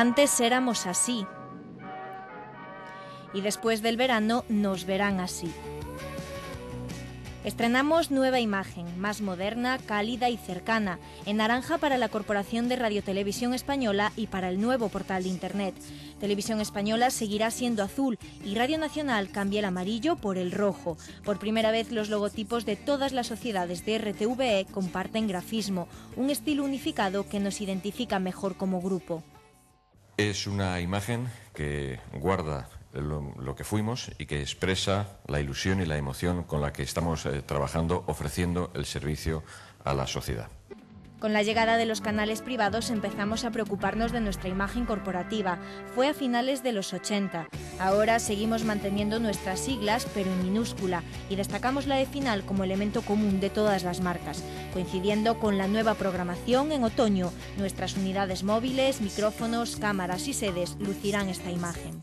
Antes éramos así. Y después del verano nos verán así. Estrenamos nueva imagen, más moderna, cálida y cercana, en naranja para la Corporación de Radiotelevisión Española y para el nuevo portal de Internet. Televisión Española seguirá siendo azul y Radio Nacional cambia el amarillo por el rojo. Por primera vez los logotipos de todas las sociedades de RTVE comparten grafismo, un estilo unificado que nos identifica mejor como grupo. Es una imagen que guarda lo, que fuimos y que expresa la ilusión y la emoción con la que estamos eh, trabajando ofreciendo el servicio a la sociedad. Con la llegada de los canales privados empezamos a preocuparnos de nuestra imagen corporativa. Fue a finales de los 80. Ahora seguimos manteniendo nuestras siglas, pero en minúscula, y destacamos la E final como elemento común de todas las marcas. Coincidiendo con la nueva programación en otoño, nuestras unidades móviles, micrófonos, cámaras y sedes lucirán esta imagen.